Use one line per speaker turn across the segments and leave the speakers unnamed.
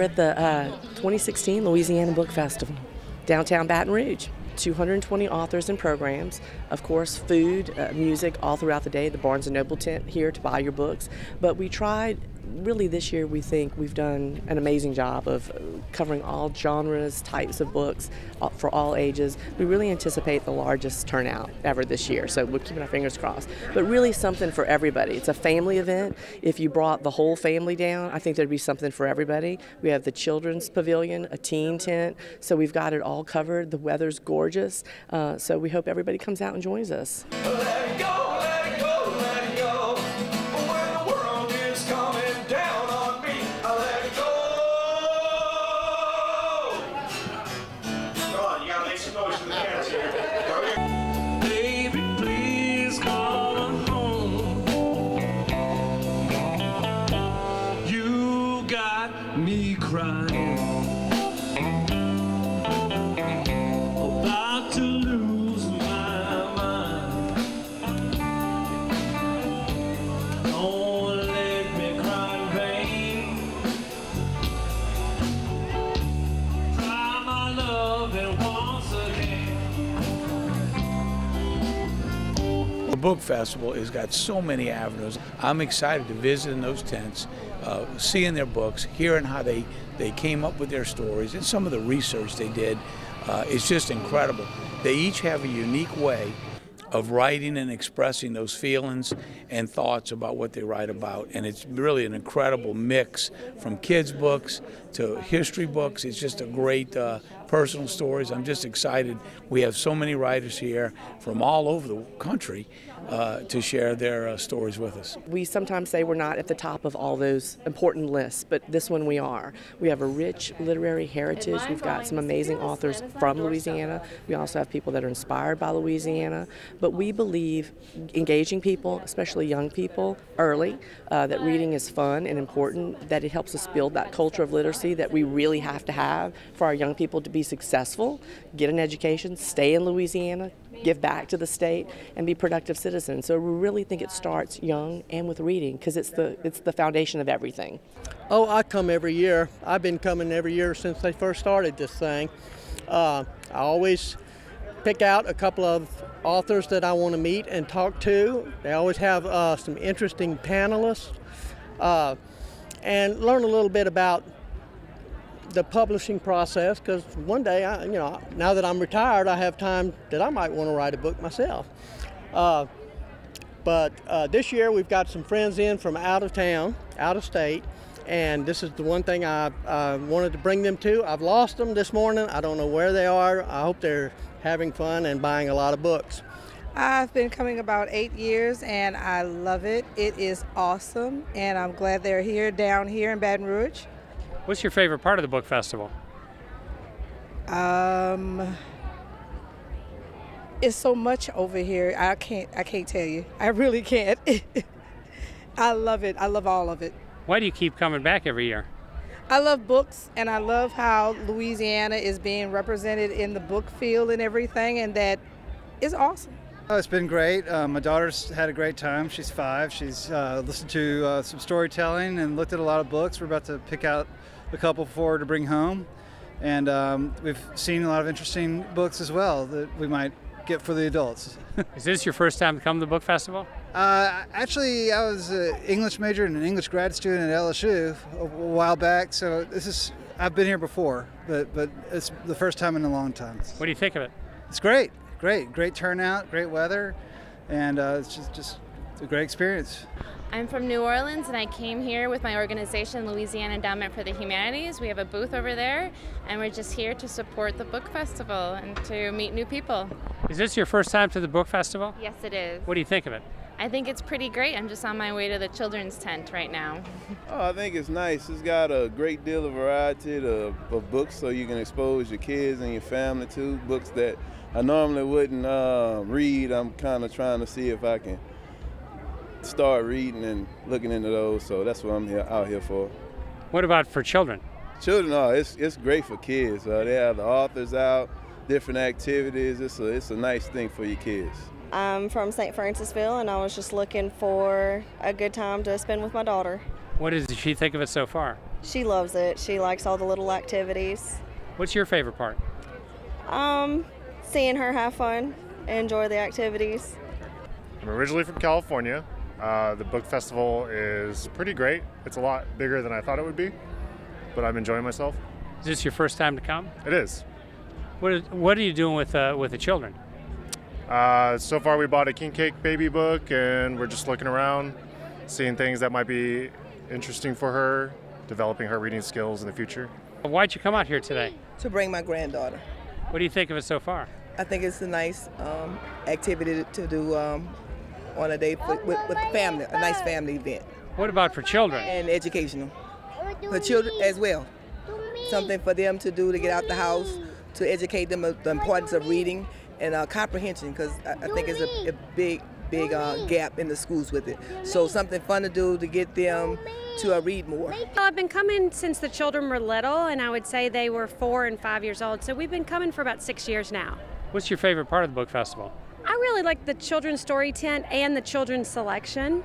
We're at the uh, 2016 Louisiana Book Festival, downtown Baton Rouge. 220 authors and programs. Of course, food, uh, music all throughout the day. The Barnes and Noble tent here to buy your books. But we tried really this year we think we've done an amazing job of covering all genres, types of books uh, for all ages. We really anticipate the largest turnout ever this year, so we're keeping our fingers crossed. But really something for everybody. It's a family event. If you brought the whole family down, I think there'd be something for everybody. We have the children's pavilion, a teen tent, so we've got it all covered. The weather's gorgeous, uh, so we hope everybody comes out and joins us.
Book festival has got so many avenues. I'm excited to visit in those tents uh, seeing their books, hearing how they, they came up with their stories, and some of the research they did uh, is just incredible. They each have a unique way of writing and expressing those feelings and thoughts about what they write about. And it's really an incredible mix from kids' books to history books. It's just a great uh, personal stories. I'm just excited. We have so many writers here from all over the country uh, to share their uh, stories with us.
We sometimes say we're not at the top of all those important lists, but this one we are. We have a rich literary heritage. We've got some amazing authors from Louisiana. We also have people that are inspired by Louisiana. But we believe engaging people, especially young people, early, uh, that reading is fun and important, that it helps us build that culture of literacy that we really have to have for our young people to be successful, get an education, stay in Louisiana, give back to the state, and be productive citizens. So we really think it starts young and with reading because it's the it's the foundation of everything.
Oh, I come every year. I've been coming every year since they first started this thing. Uh, I always pick out a couple of authors that I want to meet and talk to. They always have uh, some interesting panelists uh, and learn a little bit about the publishing process because one day, I, you know, now that I'm retired, I have time that I might want to write a book myself. Uh, but uh, this year we've got some friends in from out of town, out of state, and this is the one thing I uh, wanted to bring them to. I've lost them this morning. I don't know where they are. I hope they're having fun and buying a lot of books.
I've been coming about eight years and I love it. It is awesome, and I'm glad they're here down here in Baton Rouge.
What's your favorite part of the book festival?
Um, it's so much over here. I can't. I can't tell you. I really can't. I love it. I love all of it.
Why do you keep coming back every year?
I love books, and I love how Louisiana is being represented in the book field and everything, and that is awesome.
Oh, it's been great. Uh, my daughter's had a great time. She's five. She's uh, listened to uh, some storytelling and looked at a lot of books. We're about to pick out a couple for her to bring home. And um, we've seen a lot of interesting books as well that we might get for the adults.
Is this your first time to come to the book festival?
Uh, actually, I was an English major and an English grad student at LSU a while back, so this is I've been here before, but but it's the first time in a long time.
What do you think of it?
It's great, great, great turnout, great weather, and uh, it's just just a great experience.
I'm from New Orleans and I came here with my organization, Louisiana Endowment for the Humanities. We have a booth over there and we're just here to support the book festival and to meet new people.
Is this your first time to the book festival?
Yes, it is.
What do you think of it?
I think it's pretty great. I'm just on my way to the children's tent right now.
oh, I think it's nice. It's got a great deal of variety of, of books so you can expose your kids and your family to books that I normally wouldn't uh, read. I'm kind of trying to see if I can start reading and looking into those. So that's what I'm here, out here for.
What about for children?
Children, oh, it's it's great for kids. Uh, they have the authors out, different activities. It's a it's a nice thing for your kids.
I'm from St. Francisville, and I was just looking for a good time to spend with my daughter.
What does she think of it so far?
She loves it. She likes all the little activities.
What's your favorite part?
Um, seeing her have fun, enjoy the activities.
I'm originally from California. Uh, the book festival is pretty great. It's a lot bigger than I thought it would be, but I'm enjoying myself.
Is this your first time to come?
It is.
What is, what are you doing with uh, with the children?
Uh, so far, we bought a king cake baby book, and we're just looking around, seeing things that might be interesting for her, developing her reading skills in the future.
Why'd you come out here today?
To bring my granddaughter.
What do you think of it so far?
I think it's a nice um, activity to do um, on a day with, with, with the family, a nice family event.
What about for children?
And educational. For children as well. Something for them to do to get out the house, to educate them of the importance of reading and uh, comprehension, because I, I think it's a, a big, big uh, gap in the schools with it. So something fun to do to get them to uh, read more.
Well, I've been coming since the children were little, and I would say they were four and five years old. So we've been coming for about six years now.
What's your favorite part of the book festival?
I really like the children's story tent and the children's selection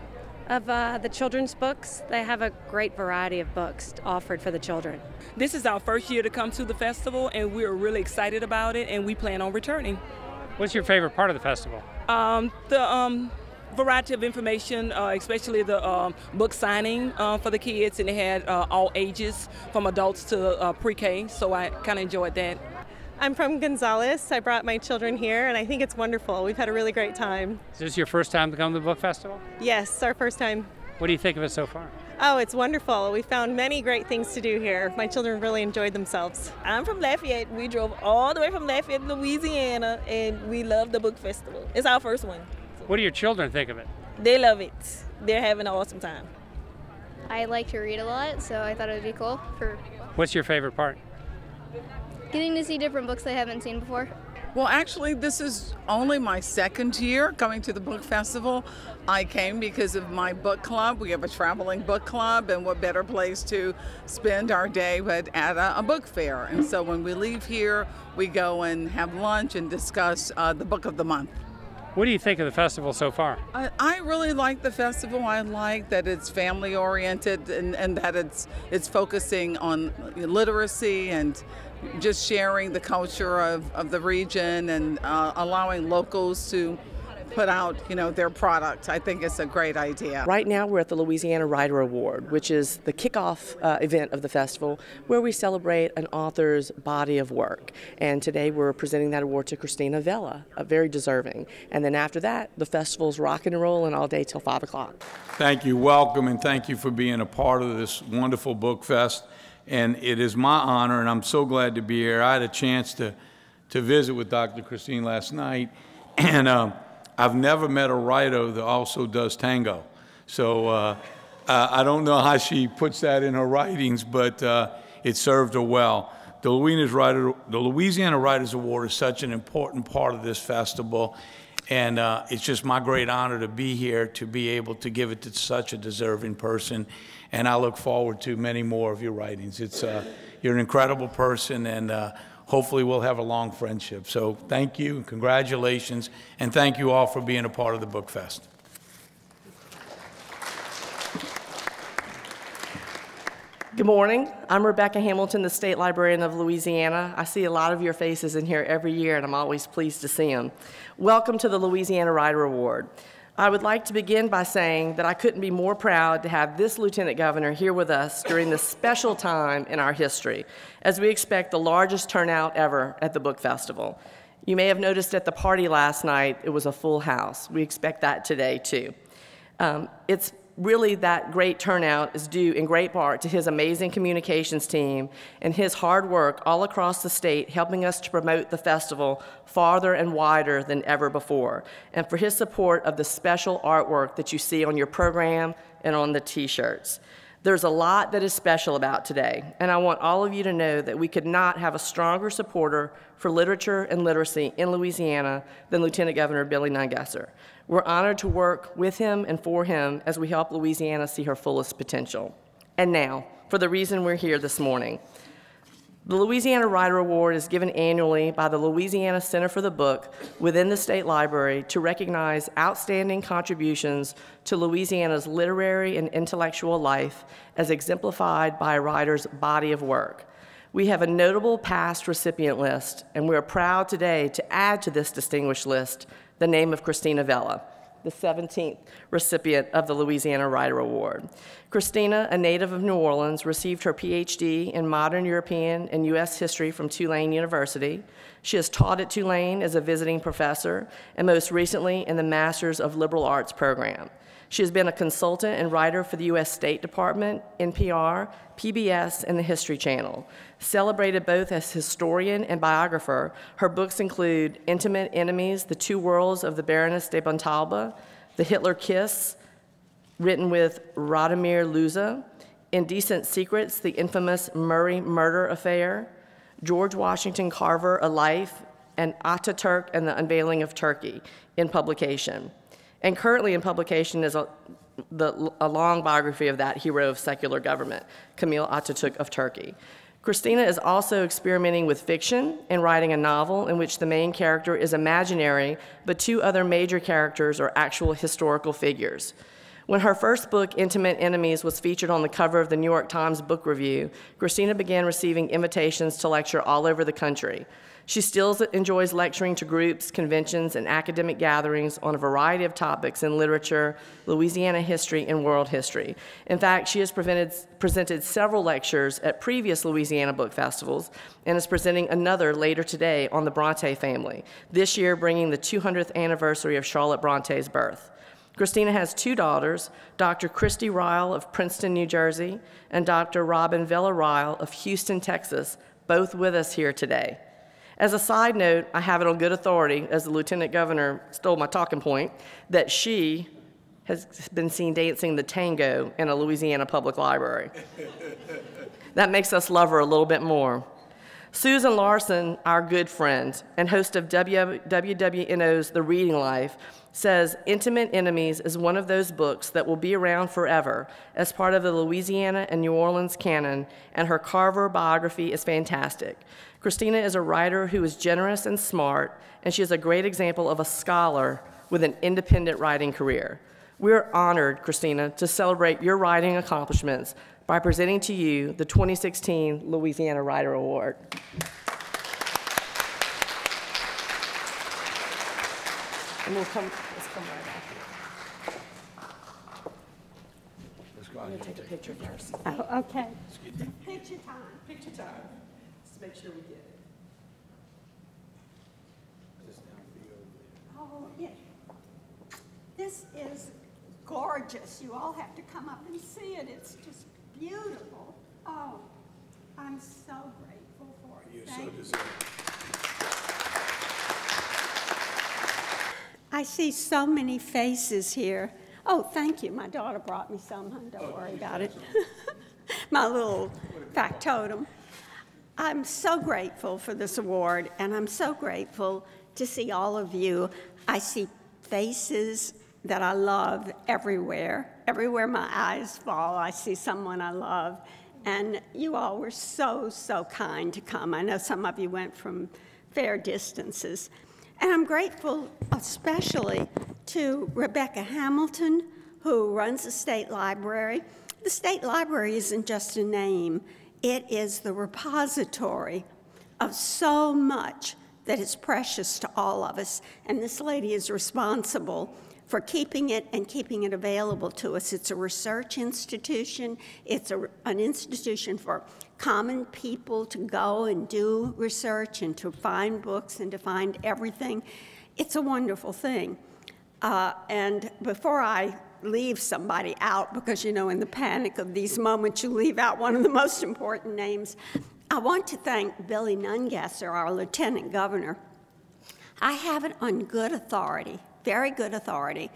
of uh, the children's books. They have a great variety of books offered for the children.
This is our first year to come to the festival, and we're really excited about it, and we plan on returning.
What's your favorite part of the festival?
Um, the um, variety of information, uh, especially the um, book signing uh, for the kids, and they had uh, all ages from adults to uh, pre-K, so I kind of enjoyed that.
I'm from Gonzales. I brought my children here, and I think it's wonderful. We've had a really great time.
Is this your first time to come to the book festival?
Yes, our first time.
What do you think of it so far?
Oh, it's wonderful. We found many great things to do here. My children really enjoyed themselves.
I'm from Lafayette. We drove all the way from Lafayette, Louisiana, and we love the book festival. It's our first one.
What do your children think of it?
They love it. They're having an awesome time.
I like to read a lot, so I thought it would be cool for
What's your favorite part?
Getting to see different books I haven't seen before.
Well, actually, this is only my second year coming to the book festival. I came because of my book club. We have a traveling book club, and what better place to spend our day but at a, a book fair? And so when we leave here, we go and have lunch and discuss uh, the book of the month.
What do you think of the festival so far?
I, I really like the festival. I like that it's family oriented and, and that it's it's focusing on literacy and just sharing the culture of, of the region and uh, allowing locals to put out you know their product. I think it's a great idea.
Right now, we're at the Louisiana Writer Award, which is the kickoff uh, event of the festival where we celebrate an author's body of work. And today we're presenting that award to Christina Vella, uh, very deserving. And then after that, the festival's rock and rolling all day till 5 o'clock.
Thank you. Welcome, and thank you for being a part of this wonderful book fest. And it is my honor, and I'm so glad to be here. I had a chance to, to visit with Dr. Christine last night, and um, I've never met a writer that also does tango. So uh, I don't know how she puts that in her writings, but uh, it served her well. The Louisiana, Writer, the Louisiana Writers Award is such an important part of this festival, and uh, it's just my great honor to be here to be able to give it to such a deserving person. And I look forward to many more of your writings. It's, uh, you're an incredible person, and uh, hopefully we'll have a long friendship. So thank you, congratulations, and thank you all for being a part of the Book Fest.
Good morning. I'm Rebecca Hamilton, the State Librarian of Louisiana. I see a lot of your faces in here every year, and I'm always pleased to see them. Welcome to the Louisiana Writer Award. I would like to begin by saying that I couldn't be more proud to have this Lieutenant Governor here with us during this special time in our history, as we expect the largest turnout ever at the Book Festival. You may have noticed at the party last night, it was a full house. We expect that today, too. Um, it's really that great turnout is due in great part to his amazing communications team and his hard work all across the state helping us to promote the festival farther and wider than ever before, and for his support of the special artwork that you see on your program and on the t-shirts. There's a lot that is special about today, and I want all of you to know that we could not have a stronger supporter for literature and literacy in Louisiana than Lieutenant Governor Billy Nungesser. We're honored to work with him and for him as we help Louisiana see her fullest potential. And now, for the reason we're here this morning. The Louisiana Writer Award is given annually by the Louisiana Center for the Book within the State Library to recognize outstanding contributions to Louisiana's literary and intellectual life as exemplified by a writer's body of work. We have a notable past recipient list, and we are proud today to add to this distinguished list the name of Christina Vella the 17th recipient of the Louisiana Writer Award. Christina, a native of New Orleans, received her PhD in modern European and U.S. history from Tulane University. She has taught at Tulane as a visiting professor and most recently in the Masters of Liberal Arts program. She has been a consultant and writer for the U.S. State Department, NPR, PBS, and the History Channel. Celebrated both as historian and biographer, her books include Intimate Enemies, The Two Worlds of the Baroness de Pontalba, The Hitler Kiss, written with Radomir Luza, Indecent Secrets, The Infamous Murri Murder Affair, George Washington Carver, A Life, and Ataturk and the Unveiling of Turkey in publication. And currently in publication is a, the, a long biography of that hero of secular government, Kemal Ataturk of Turkey. Christina is also experimenting with fiction and writing a novel in which the main character is imaginary, but two other major characters are actual historical figures. When her first book, Intimate Enemies, was featured on the cover of the New York Times Book Review, Christina began receiving invitations to lecture all over the country. She still enjoys lecturing to groups, conventions, and academic gatherings on a variety of topics in literature, Louisiana history, and world history. In fact, she has presented several lectures at previous Louisiana book festivals and is presenting another later today on the Bronte family, this year bringing the 200th anniversary of Charlotte Bronte's birth. Christina has two daughters, Dr. Christy Ryle of Princeton, New Jersey, and Dr. Robin Vella Ryle of Houston, Texas, both with us here today. As a side note, I have it on good authority, as the lieutenant governor stole my talking point, that she has been seen dancing the tango in a Louisiana public library. that makes us love her a little bit more. Susan Larson, our good friend and host of WWNO's The Reading Life, says Intimate Enemies is one of those books that will be around forever as part of the Louisiana and New Orleans canon, and her Carver biography is fantastic. Christina is a writer who is generous and smart, and she is a great example of a scholar with an independent writing career. We're honored, Christina, to celebrate your writing accomplishments by presenting to you the 2016 Louisiana Writer Award. And we'll come, let's come right after.
Let's go
I'm
out
gonna take a picture first.
Oh, okay.
Picture time. Picture time. Just make sure we get it.
Oh, yeah. This is gorgeous. You all have to come up and see it. It's just beautiful. Oh, I'm so grateful for it.
You're so
Thank you. I see so many faces here. Oh, thank you. My daughter brought me some.
Oh,
Don't worry about it. My little factotum. I'm so grateful for this award, and I'm so grateful to see all of you. I see faces that I love everywhere. Everywhere my eyes fall, I see someone I love. And you all were so, so kind to come. I know some of you went from fair distances. And I'm grateful especially to Rebecca Hamilton, who runs the State Library. The State Library isn't just a name, it is the repository of so much that is precious to all of us. And this lady is responsible for keeping it and keeping it available to us. It's a research institution, it's a, an institution for common people to go and do research and to find books and to find everything. It's a wonderful thing. Uh, and before I leave somebody out, because you know, in the panic of these moments, you leave out one of the most important names, I want to thank Billy Nungesser, our lieutenant governor. I have it on good authority, very good authority,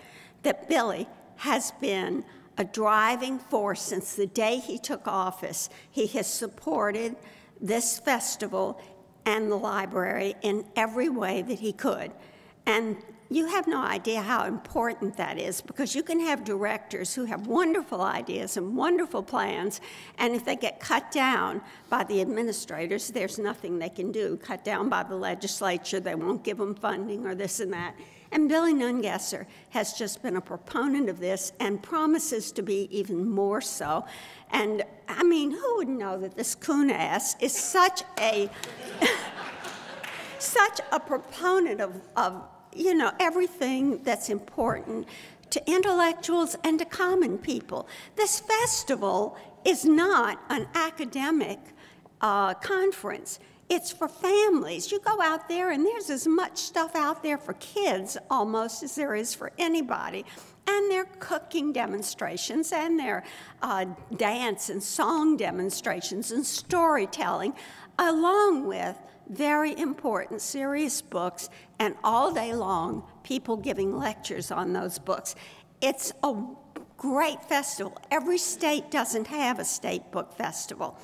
that Billy has been a driving force since the day he took office. He has supported this festival and the library in every way that he could. And you have no idea how important that is because you can have directors who have wonderful ideas and wonderful plans, and if they get cut down by the administrators, there's nothing they can do. Cut down by the legislature, they won't give them funding or this and that. And Billy Nungesser has just been a proponent of this and promises to be even more so. And I mean, who would know that this coon ass is such a such a proponent of, of you know everything that's important to intellectuals and to common people. This festival is not an academic uh, conference. It's for families. You go out there, and there's as much stuff out there for kids almost as there is for anybody. And there are cooking demonstrations, and there are uh, dance and song demonstrations, and storytelling, along with very important, serious books, and all day long, people giving lectures on those books. It's a great festival. Every state doesn't have a state book festival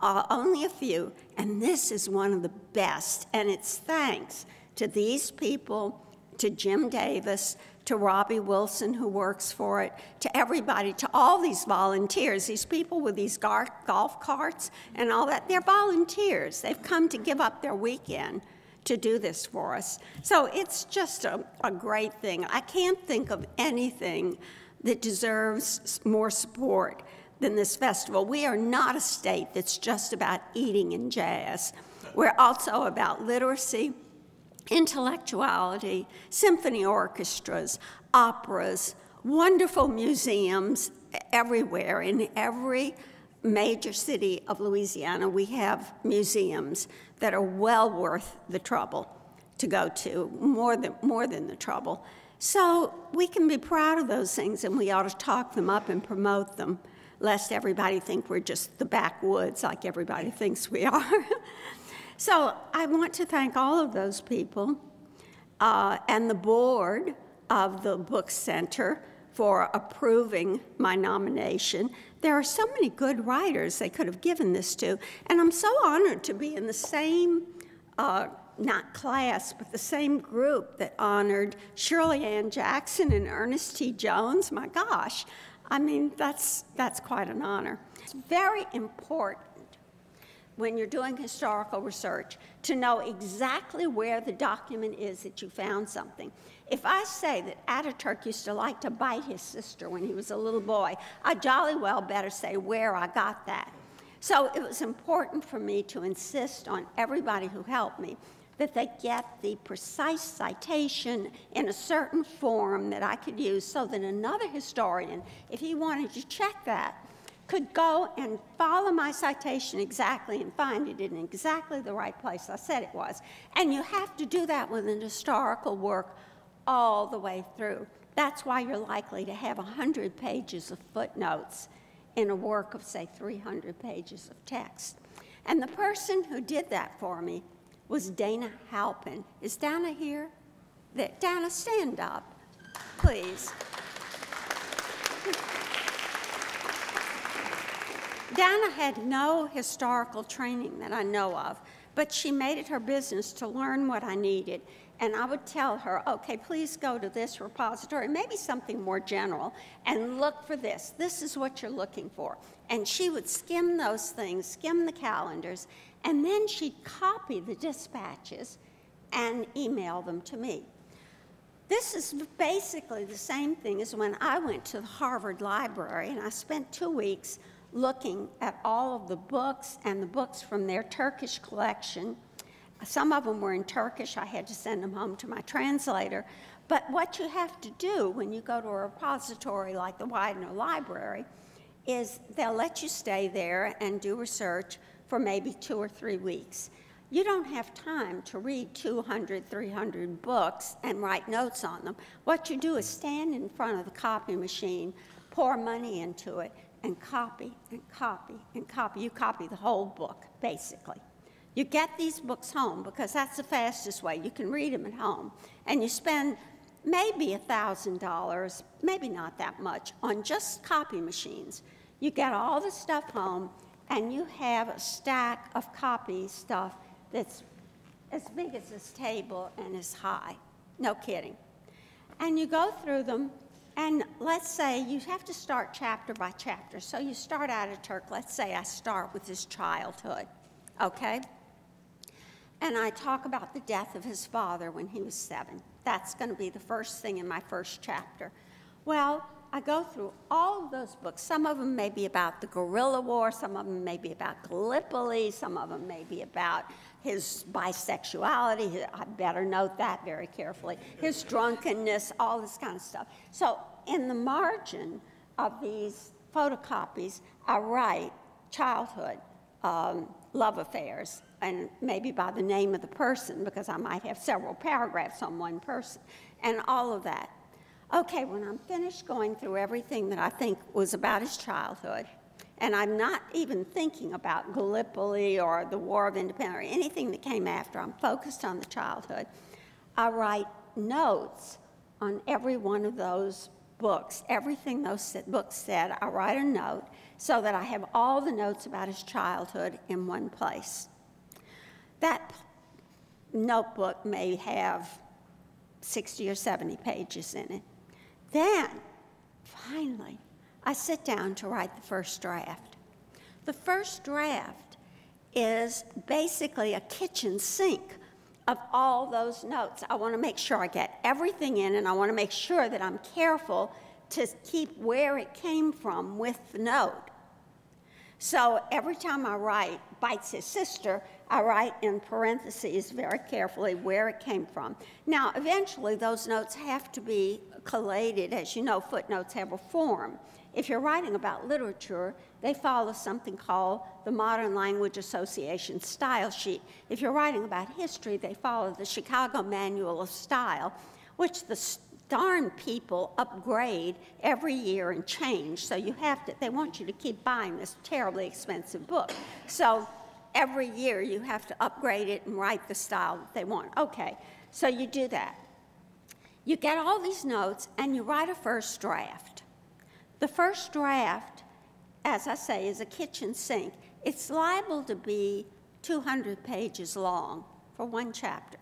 uh, only a few, and this is one of the best. And it's thanks to these people, to Jim Davis, to Robbie Wilson, who works for it, to everybody, to all these volunteers, these people with these golf carts and all that. They're volunteers. They've come to give up their weekend to do this for us. So it's just a, a great thing. I can't think of anything that deserves more support than this festival. We are not a state that's just about eating and jazz. We're also about literacy, intellectuality, symphony orchestras, operas, wonderful museums everywhere. In every major city of Louisiana, we have museums that are well worth the trouble to go to, more than, more than the trouble. So we can be proud of those things and we ought to talk them up and promote them lest everybody think we're just the backwoods like everybody thinks we are. so I want to thank all of those people uh, and the board of the Book Center for approving my nomination. There are so many good writers they could have given this to, and I'm so honored to be in the same, uh, not class, but the same group that honored Shirley Ann Jackson and Ernest T. Jones. My gosh, I mean, that's, that's quite an honor. It's very important when you're doing historical research to know exactly where the document is that you found something. If I say that Ataturk used to like to bite his sister when he was a little boy, I jolly well better say where I got that. So it was important for me to insist on everybody who helped me that they get the precise citation in a certain form that I could use so that another historian, if he wanted to check that, could go and follow my citation exactly and find it in exactly the right place I said it was. And you have to do that with an historical work all the way through. That's why you're likely to have 100 pages of footnotes in a work of, say, 300 pages of text. And the person who did that for me was Dana Halpin. Is Dana here? Dana, stand up, please. Dana had no historical training that I know of, but she made it her business to learn what I needed. And I would tell her, okay, please go to this repository, maybe something more general, and look for this. This is what you're looking for. And she would skim those things, skim the calendars, and then she'd copy the dispatches and email them to me. This is basically the same thing as when I went to the Harvard Library and I spent two weeks looking at all of the books and the books from their Turkish collection. Some of them were in Turkish, I had to send them home to my translator. But what you have to do when you go to a repository like the Widener Library is they'll let you stay there and do research for maybe two or three weeks. You don't have time to read 200, 300 books and write notes on them. What you do is stand in front of the copy machine, pour money into it, and copy and copy and copy. You copy the whole book, basically. You get these books home because that's the fastest way. You can read them at home. And you spend maybe $1,000, maybe not that much, on just copy machines. You get all the stuff home, and you have a stack of copy stuff that's as big as this table and as high. No kidding. And you go through them, and let's say you have to start chapter by chapter. So you start out Ataturk. Let's say I start with his childhood, okay? And I talk about the death of his father when he was seven. That's going to be the first thing in my first chapter. Well, I go through all those books. Some of them may be about the guerrilla war, some of them may be about Gallipoli, some of them may be about his bisexuality. I better note that very carefully. His drunkenness, all this kind of stuff. So, in the margin of these photocopies, I write childhood um, love affairs, and maybe by the name of the person, because I might have several paragraphs on one person, and all of that. Okay, when I'm finished going through everything that I think was about his childhood, and I'm not even thinking about Gallipoli or the War of Independence or anything that came after, I'm focused on the childhood, I write notes on every one of those books. Everything those books said, I write a note so that I have all the notes about his childhood in one place. That notebook may have 60 or 70 pages in it. Then, finally, I sit down to write the first draft. The first draft is basically a kitchen sink of all those notes. I want to make sure I get everything in, and I want to make sure that I'm careful to keep where it came from with the note. So every time I write bites his sister, I write in parentheses very carefully where it came from. Now, eventually, those notes have to be collated. As you know, footnotes have a form. If you're writing about literature, they follow something called the Modern Language Association Style Sheet. If you're writing about history, they follow the Chicago Manual of Style, which the darn people upgrade every year and change. So you have to, they want you to keep buying this terribly expensive book. So every year you have to upgrade it and write the style that they want. Okay, so you do that. You get all these notes and you write a first draft. The first draft, as I say, is a kitchen sink. It's liable to be 200 pages long for one chapter.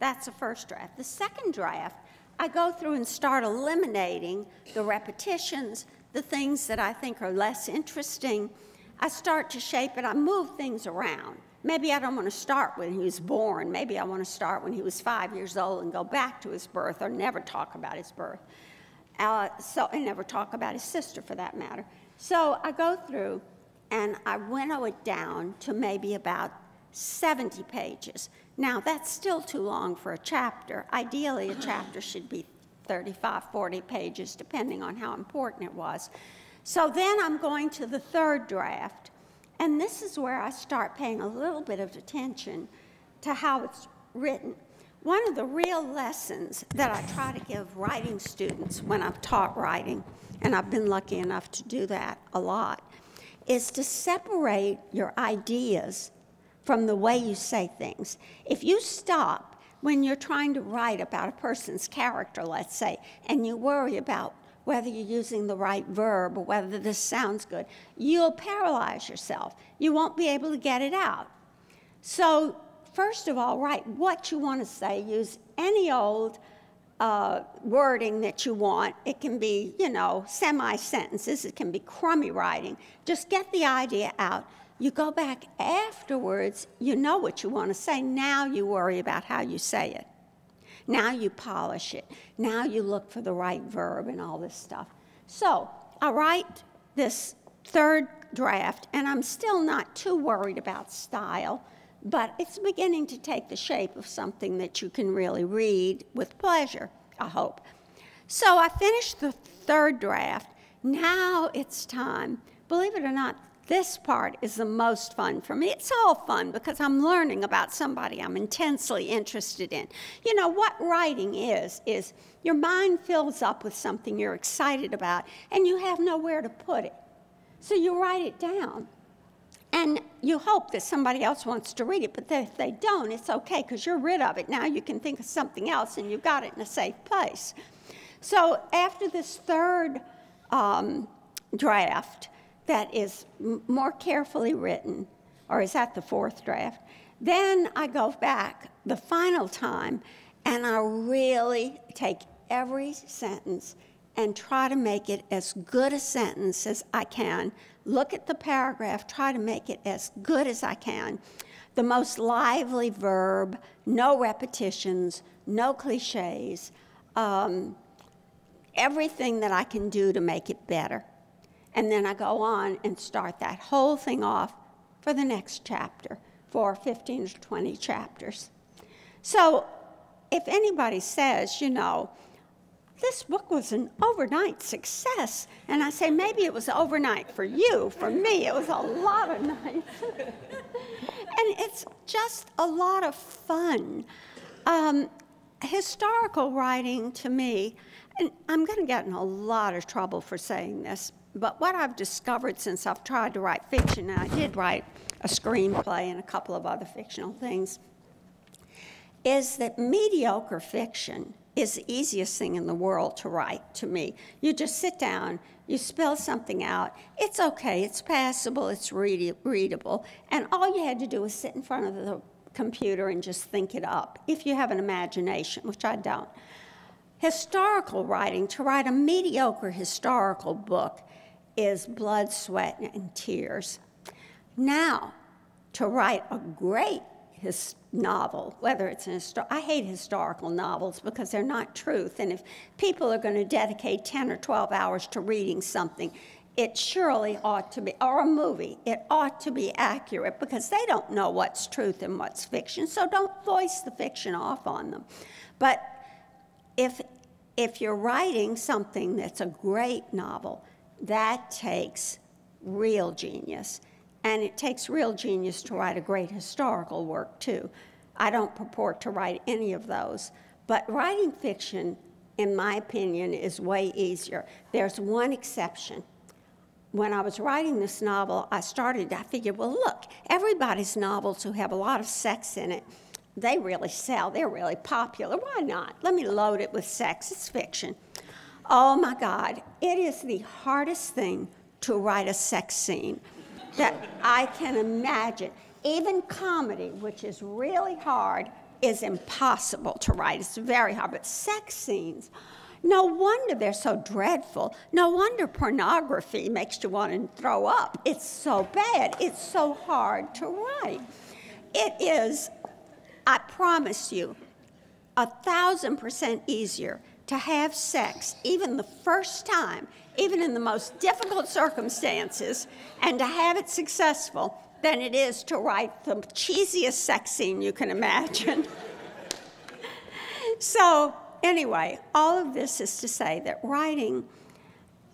That's the first draft. The second draft, I go through and start eliminating the repetitions, the things that I think are less interesting, I start to shape it. I move things around. Maybe I don't want to start when he was born. Maybe I want to start when he was five years old and go back to his birth or never talk about his birth. Uh, so, and never talk about his sister for that matter. So I go through and I winnow it down to maybe about 70 pages. Now, that's still too long for a chapter. Ideally, a chapter should be 35, 40 pages, depending on how important it was. So then I'm going to the third draft, and this is where I start paying a little bit of attention to how it's written. One of the real lessons that I try to give writing students when I've taught writing, and I've been lucky enough to do that a lot, is to separate your ideas from the way you say things. If you stop when you're trying to write about a person's character, let's say, and you worry about whether you're using the right verb or whether this sounds good, you'll paralyze yourself. You won't be able to get it out. So, first of all, write what you want to say. Use any old uh, wording that you want. It can be, you know, semi sentences, it can be crummy writing. Just get the idea out. You go back afterwards, you know what you want to say. Now you worry about how you say it. Now you polish it. Now you look for the right verb and all this stuff. So I write this third draft, and I'm still not too worried about style, but it's beginning to take the shape of something that you can really read with pleasure, I hope. So I finished the third draft. Now it's time. Believe it or not, this part is the most fun for me. It's all fun because I'm learning about somebody I'm intensely interested in. You know, what writing is, is your mind fills up with something you're excited about and you have nowhere to put it. So you write it down. And you hope that somebody else wants to read it, but if they don't, it's okay because you're rid of it. Now you can think of something else and you've got it in a safe place. So after this third um, draft, that is more carefully written, or is that the fourth draft? Then I go back the final time And I really take every sentence and try to make it as good a sentence as I can. Look at the paragraph, try to make it as good as I can. The most lively verb, no repetitions, no cliches, um, everything that I can do to make it better. And then I go on and start that whole thing off for the next chapter, for 15 to 20 chapters. So if anybody says, you know, this book was an overnight success, and I say, maybe it was overnight for you, for me, it was a lot of nights. and it's just a lot of fun. Um, historical writing to me, and I'm going to get in a lot of trouble for saying this, but what I've discovered since I've tried to write fiction, and I did write a screenplay and a couple of other fictional things, is that mediocre fiction is the easiest thing in the world to write to me. You just sit down, you spell something out. It's okay, it's passable, it's read- readable, and all you had to do was sit in front of the computer and just think it up, if you have an imagination, which I don't. Historical writing, to write a mediocre historical book, is blood, sweat, and tears. Now, to write a great his novel, whether it's an I hate historical novels because they're not truth. And if people are going to dedicate 10 or 12 hours to reading something, it surely ought to be, or a movie, it ought to be accurate because they don't know what's truth and what's fiction. So don't voice the fiction off on them. But if if you're writing something that's a great novel, that takes real genius. And it takes real genius to write a great historical work, too. I don't purport to write any of those. But writing fiction, in my opinion, is way easier. There's one exception. When I was writing this novel, I started, I figured, well, look, everybody's novels who have a lot of sex in it, they really sell. They're really popular. Why not? Let me load it with sex. It's fiction. Oh my God, it is the hardest thing to write a sex scene that I can imagine. Even comedy, which is really hard, is impossible to write. It's very hard. But sex scenes, no wonder they're so dreadful. No wonder pornography makes you want to throw up. It's so bad. It's so hard to write. It is, I promise you, a thousand percent easier to have sex, even the first time, even in the most difficult circumstances, and to have it successful than it is to write the cheesiest sex scene you can imagine. so, anyway, all of this is to say that writing,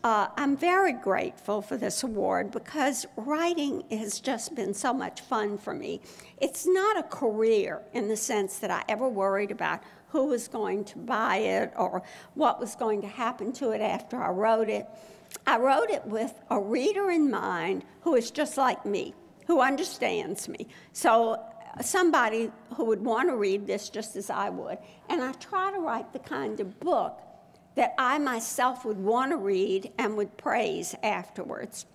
uh, I'm very grateful for this award because writing has just been so much fun for me. It's not a career in the sense that I ever worried about who was going to buy it or what was going to happen to it after I wrote it. I wrote it with a reader in mind who is just like me, who understands me. So uh, somebody who would want to read this just as I would. And I try to write the kind of book that I myself would want to read and would praise afterwards.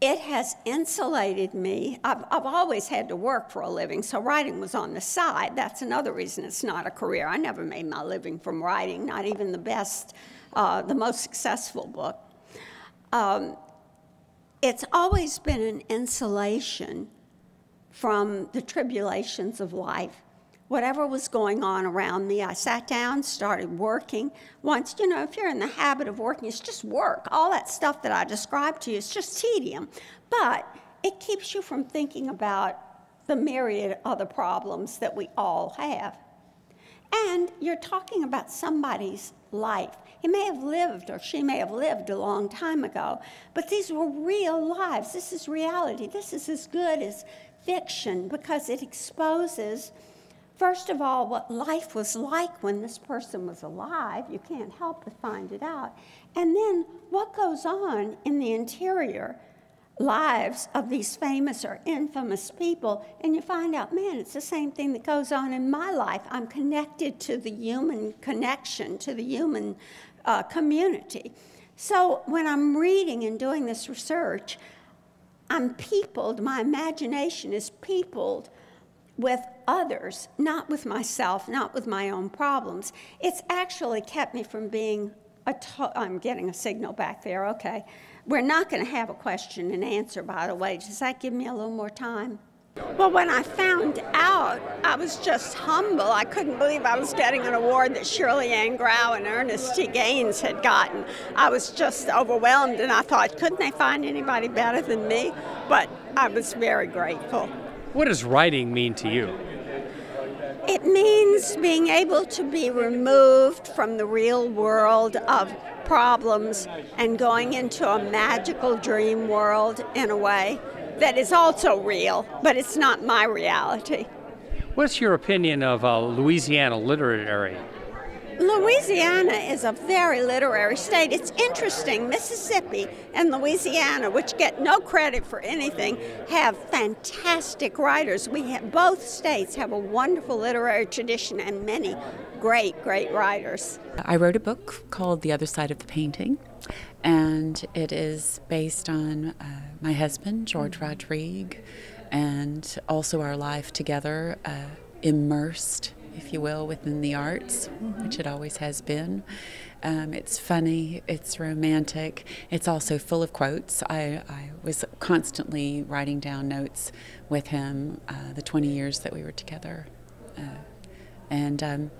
It has insulated me. I've, I've, always had to work for a living, so writing was on the side. That's another reason it's not a career. I never made my living from writing, not even the best, uh, the most successful book. Um, it's always been an insulation from the tribulations of life whatever was going on around me, I sat down, started working. Once, you know, if you're in the habit of working, it's just work. All that stuff that I described to you is just tedium. But it keeps you from thinking about the myriad other problems that we all have. And you're talking about somebody's life. He may have lived or she may have lived a long time ago, but these were real lives. This is reality. This is as good as fiction because it exposes First of all, what life was like when this person was alive, you can't help but find it out. And then what goes on in the interior lives of these famous or infamous people, and you find out, man, it's the same thing that goes on in my life. I'm connected to the human connection, to the human uh, community. So when I'm reading and doing this research, I'm peopled, my imagination is peopled with others, not with myself, not with my own problems. It's actually kept me from being a to- I'm getting a signal back there, okay. We're not going to have a question and answer, by the way. Does that give me a little more time? Well, when I found out, I was just humble. I couldn't believe I was getting an award that Shirley Ann Grau and Ernest T. Gaines had gotten. I was just overwhelmed, and I thought, couldn't they find anybody better than me? But I was very grateful.
What does writing mean to you?
It means being able to be removed from the real world of problems and going into a magical dream world in a way that is also real, but it's not my reality.
What's your opinion of uh, Louisiana literary?
Louisiana is a very literary state. It's interesting. Mississippi and Louisiana, which get no credit for anything, have fantastic writers. We have both states have a wonderful literary tradition and many great, great writers.
I wrote a book called The Other Side of the Painting, and it is based on uh, my husband, George Rodrigue, and also our life together, uh, immersed, if you will, within the arts, which it always has been. Um, it's funny, it's romantic, it's also full of quotes. I, I was constantly writing down notes with him uh, the 20 years that we were together. Uh, and um,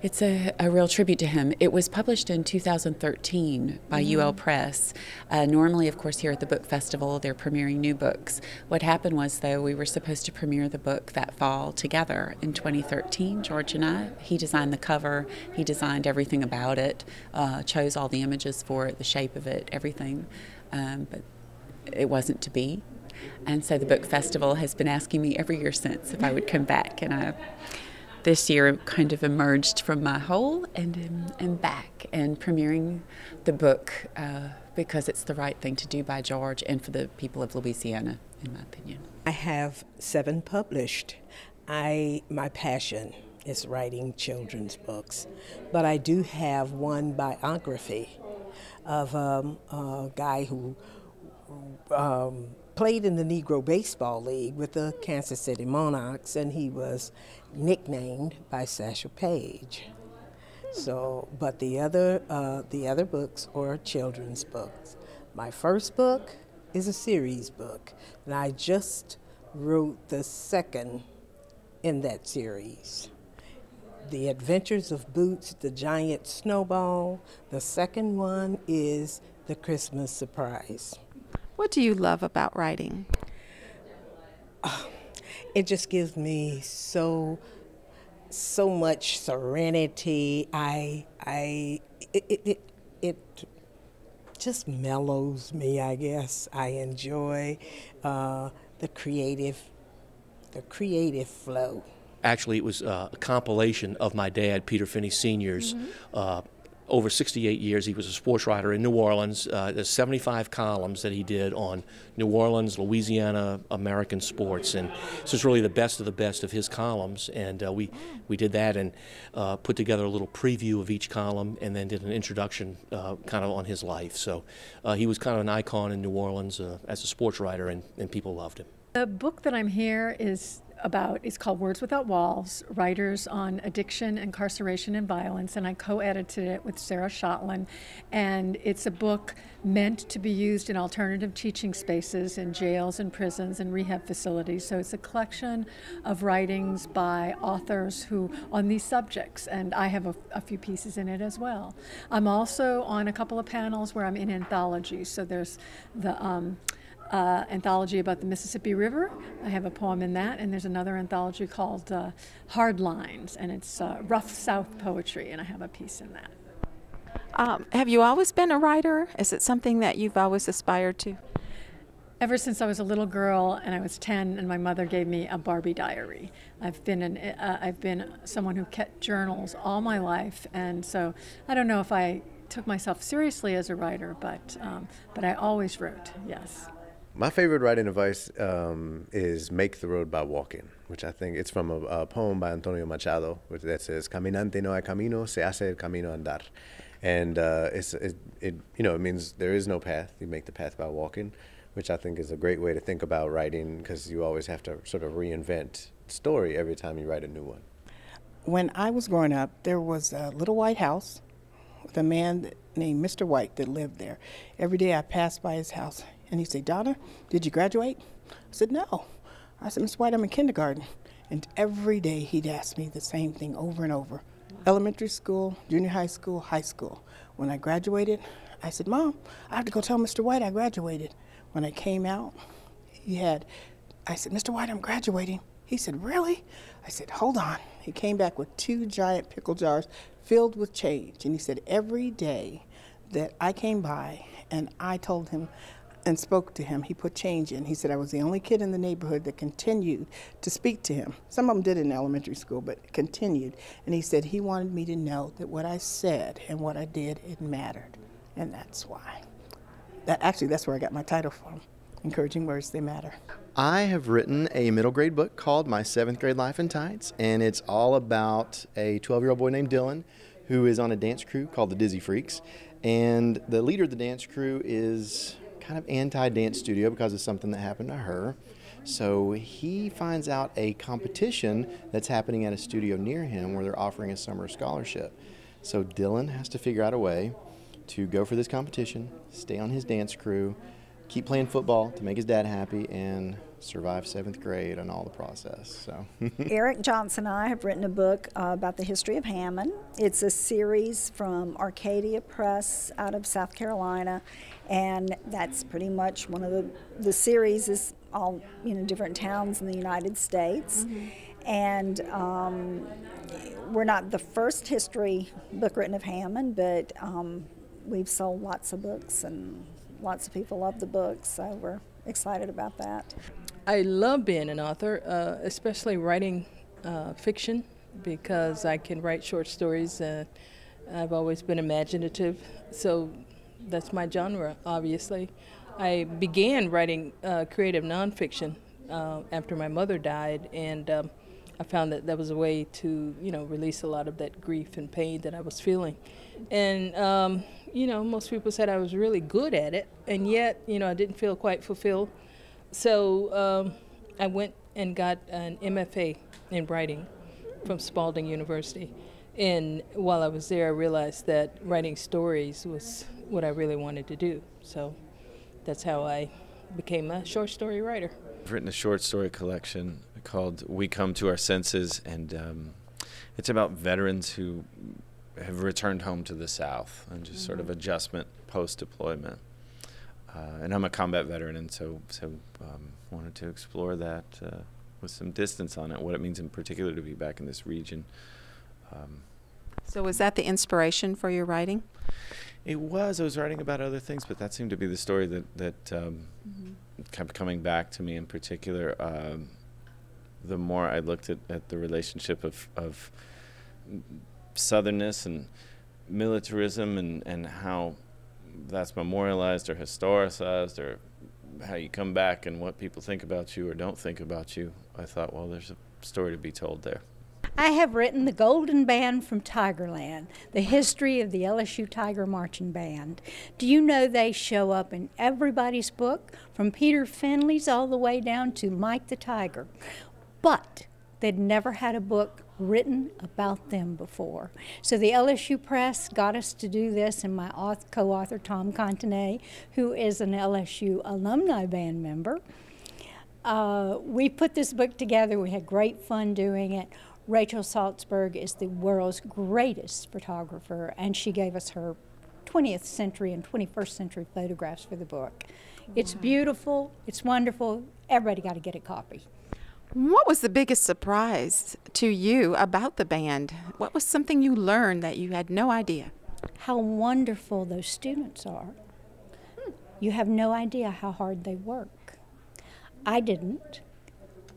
it's a, a real tribute to him. It was published in 2013 by
Mhm.
UL Press. Uh, normally, of course, here at the book festival, they're premiering new books. What happened was, though, we were supposed to premiere the book that fall together in 2013, George and I. He designed the cover, he designed everything about it, uh, chose all the images for it, the shape of it, everything. Um, but it wasn't to be. And so the book festival has been asking me every year since if I would come back. And I this year kind of emerged from my hole and am, back and premiering the book uh, because it's the right thing to do by George and for the people of Louisiana, in my opinion.
I have seven published. I my passion is writing children's books, but I do have one biography of um, a guy who um, played in the Negro Baseball League with the Kansas City Monarchs, and he was nicknamed by Satchel Paige. So, but the other uh, the other books are children's books. My first book is a series book, and I just wrote the second in that series. The Adventures of Boots, the Giant Snowball. The second one is The Christmas Surprise.
What do you love about writing?
It just gives me so so much serenity. I I it it, it, it just mellows me, I guess. I enjoy uh, the creative the creative flow.
Actually, it was uh, a compilation of my dad, Peter Finney Sr.'s. Uh, over 68 years, he was a sports writer in New Orleans. Uh, there's 75 columns that he did on New Orleans, Louisiana, American sports, and this is really the best of the best of his columns. And uh, we we did that and uh, put together a little preview of each column, and then did an introduction, uh, kind of on his life. So uh, he was kind of an icon in New Orleans uh, as a sports writer, and, and people loved him.
The book that I'm here is about is called Words Without Walls: Writers on Addiction, Incarceration, and Violence, and I co-edited it with Sarah Shotland. And it's a book meant to be used in alternative teaching spaces in jails and prisons and rehab facilities. So it's a collection of writings by authors who on these subjects, and I have a, a few pieces in it as well. I'm also on a couple of panels where I'm in anthologies. So there's the um, uh, anthology about the Mississippi River. I have a poem in that, and there's another anthology called uh, Hard Lines, and it's uh, rough South poetry, and I have a piece in that.
Um, have you always been a writer? Is it something that you've always aspired to?
Ever since I was a little girl and I was 10, and my mother gave me a Barbie diary. I've been an, uh, I've been someone who kept journals all my life, and so I don't know if I took myself seriously as a writer, but um, but I always wrote. Yes.
My favorite writing advice um, is "Make the road by walking," which I think it's from a, a poem by Antonio Machado, which that says "Caminante no hay camino, se hace el camino andar," and uh, it's it, it you know it means there is no path. You make the path by walking, which I think is a great way to think about writing because you always have to sort of reinvent story every time you write a new one.
When I was growing up, there was a little white house with a man named Mr. White that lived there. Every day I passed by his house and he said, Donna, did you graduate? I said, No. I said, Mr. White, I'm in kindergarten. And every day he'd ask me the same thing over and over elementary school, junior high school, high school. When I graduated, I said, Mom, I have to go tell Mr. White I graduated. When I came out, he had, I said, Mr. White, I'm graduating. He said, Really? I said, Hold on. He came back with two giant pickle jars filled with change. And he said, Every day that I came by and I told him and spoke to him, he put change in. He said I was the only kid in the neighborhood that continued to speak to him. Some of them did in elementary school, but continued. And he said he wanted me to know that what I said and what I did, it mattered. And that's why. That, actually, that's where I got my title from. Encouraging words, they matter.
I have written a middle grade book called My Seventh Grade Life in Tights, and it's all about a 12 year old boy named Dylan who is on a dance crew called the Dizzy Freaks. And the leader of the dance crew is kind of anti dance studio because of something that happened to her. So he finds out a competition that's happening at a studio near him where they're offering a summer scholarship. So Dylan has to figure out a way to go for this competition, stay on his dance crew, keep playing football to make his dad happy, and survive seventh grade and all the process. So
Eric Johnson and I have written a book uh, about the history of Hammond. It's a series from Arcadia Press out of South Carolina, and that's pretty much one of the the series is all you know different towns in the United States. And um, we're not the first history book written of Hammond, but um, we've sold lots of books and lots of people love the books, so we're excited about that.
I love being an author, uh, especially writing uh, fiction, because I can write short stories. Uh, I've always been imaginative, so that's my genre, obviously. I began writing uh, creative nonfiction uh, after my mother died, and um, I found that that was a way to, you know, release a lot of that grief and pain that I was feeling. And, um, you know, most people said I was really good at it, and yet, you know, I didn't feel quite fulfilled. So um, I went and got an MFA in writing from Spalding University. And while I was there, I realized that writing stories was what I really wanted to do. So that's how I became a short story writer.
I've written a short story collection called We Come to Our Senses, and um, it's about veterans who have returned home to the South and just mm-hmm. sort of mm-hmm. adjustment post deployment. Uh, and I'm a combat veteran, and so so um, wanted to explore that uh, with some distance on it, what it means in particular to be back in this region. Um,
so was that the inspiration for your writing?
It was. I was writing about other things, but that seemed to be the story that that um, mm-hmm. kept coming back to me in particular. Um, the more I looked at, at the relationship of, of southernness and militarism and, and how that's memorialized or historicized or how you come back and what people think about you or don't think about you, I thought, well, there's a story to be told there.
I have written The Golden Band from Tigerland, the history of the LSU Tiger Marching Band. Do you know they show up in everybody's book, from Peter Finney's all the way down to Mike the Tiger? But they'd never had a book written about them before. So the LSU Press got us to do this, and my co author, Tom Continé, who is an LSU alumni band member. Uh, we put this book together. We had great fun doing it. Rachel Salzberg is the world's greatest photographer, and she gave us her 20th century and 21st century photographs for the book. It's beautiful, it's wonderful. Everybody got to get a copy.
What was the biggest surprise to you about the band? What was something you learned that you had no idea?
How wonderful those students are. You have no idea how hard they work. I didn't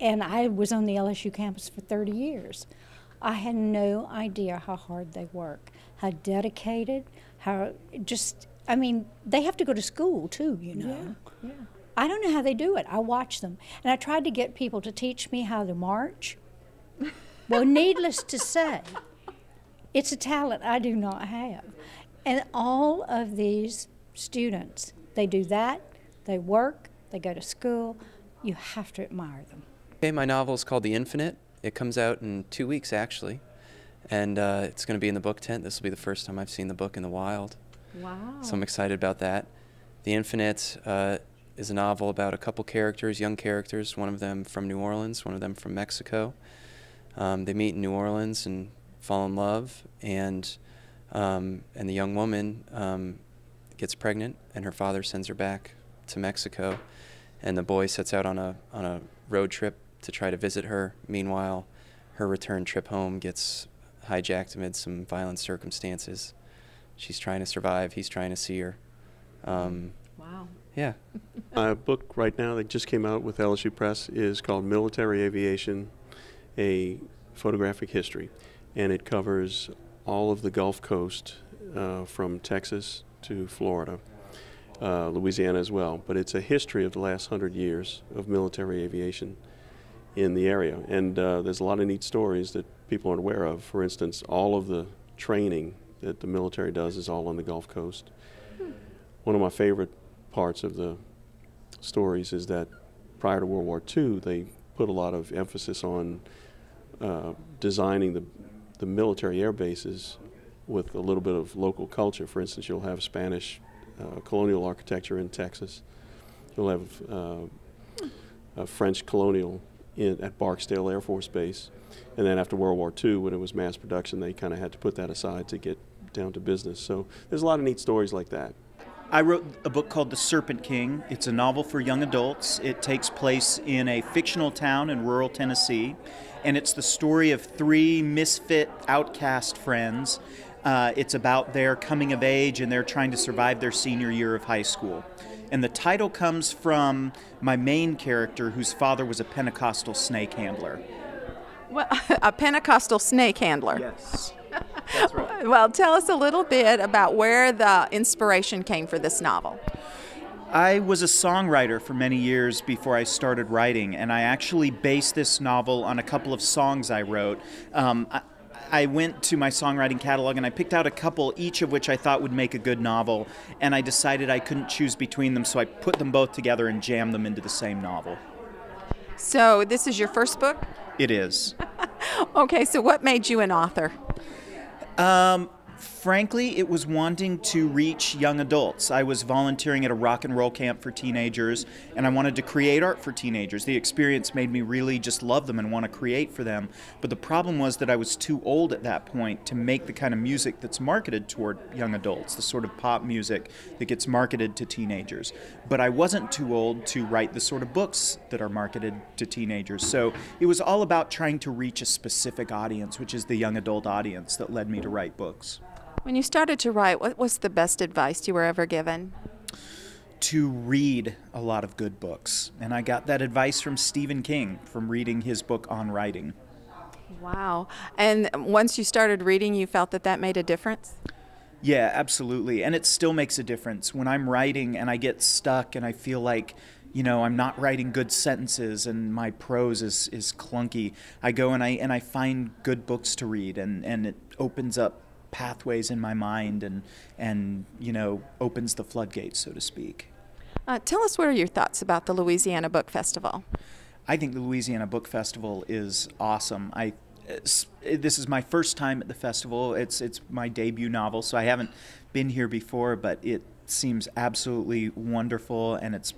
and I was on the LSU campus for 30 years. I had no idea how hard they work, how dedicated, how just, I mean, they have to go to school too, you know. Yeah, yeah. I don't know how they do it. I watch them. And I tried to get people to teach me how to march. well, needless to say, it's a talent I do not have. And all of these students, they do that, they work, they go to school. You have to admire them.
Okay, my novel is called The Infinite.
it comes out in two weeks actually, and uh, it's going to be in the book tent. This will be the first time I've seen the book in the wild.
Wow.
So I'm excited about that. The Infinite uh, is a novel about a couple characters, young characters, one of them from New Orleans, one of them from Mexico. Um, they meet in New Orleans and fall in love, and um, and the young woman um, gets pregnant, and her father sends her back to Mexico, and the boy sets out on a on a road trip to try to visit her. Meanwhile, her return trip home gets hijacked amid some violent circumstances. She's trying to survive. He's trying to see her. Um,
Wow.
Yeah.
A book right now that just came out with LSU Press is called Military Aviation, a photographic history, and it covers all of the Gulf Coast uh, from Texas to Florida, uh, Louisiana as well. But it's a history of the last hundred years of military aviation in the area, and uh, there's a lot of neat stories that people aren't aware of. For instance, all of the training that the military does is all on the Gulf Coast. One of my favorite parts of the stories is that prior to World War II, they put a lot of emphasis on uh, designing the, the military air bases with a little bit of local culture. For instance, you'll have Spanish uh, colonial architecture in Texas. You'll have uh, French colonial in, at Barksdale Air Force Base. And then after World War II, when it was mass production, they kind of had to put that aside to get down to business. So there's a lot of neat stories like that.
I wrote a book called The Serpent King. It's a novel for young adults. It takes place in a fictional town in rural Tennessee, and it's the story of three misfit outcast friends. Uh, it's about their coming of age and they're trying to survive their senior year of high school. And the title comes from my main character, whose father was a Pentecostal snake handler.
Well, a Pentecostal snake handler.
Yes.
Well, tell us a little bit about where the inspiration came for this novel.
I was a songwriter for many years before I started writing, and I actually based this novel on a couple of songs I wrote. Um, I, I went to my songwriting catalog and I picked out a couple, each of which I thought would make a good novel, and I decided I couldn't choose between them, so I put them both together and jammed them into the same novel.
So, this is your first book?
It is.
Okay, so what made you an author?
Um, frankly, it was wanting to reach young adults. I was volunteering at a rock and roll camp for teenagers, and I wanted to create art for teenagers. The experience made me really just love them and want to create for them. But the problem was that I was too old at that point to make the kind of music that's marketed toward young adults, the sort of pop music that gets marketed to teenagers. But I wasn't too old to write the sort of books that are marketed to teenagers. So it was all about trying to reach a specific audience, which is the young adult audience, that led me to write books.
When you started to write, what was the best advice you were ever given?
to read a lot of good books. And I got that advice from Stephen King from reading his book on writing.
Wow. And once you started reading, you felt that that made a difference?
Yeah, absolutely. And it still makes a difference. When I'm writing and I get stuck and I feel like, you know, I'm not writing good sentences and my prose is, is clunky, I go and I and I find good books to read and, and it opens up pathways in my mind and and you know opens the floodgates so to speak.
Uh, tell us what are your thoughts about the Louisiana Book Festival?
I think the Louisiana Book Festival is awesome. I this is my first time at the festival. It's it's my debut novel, so I haven't been here before, but it seems absolutely wonderful and it's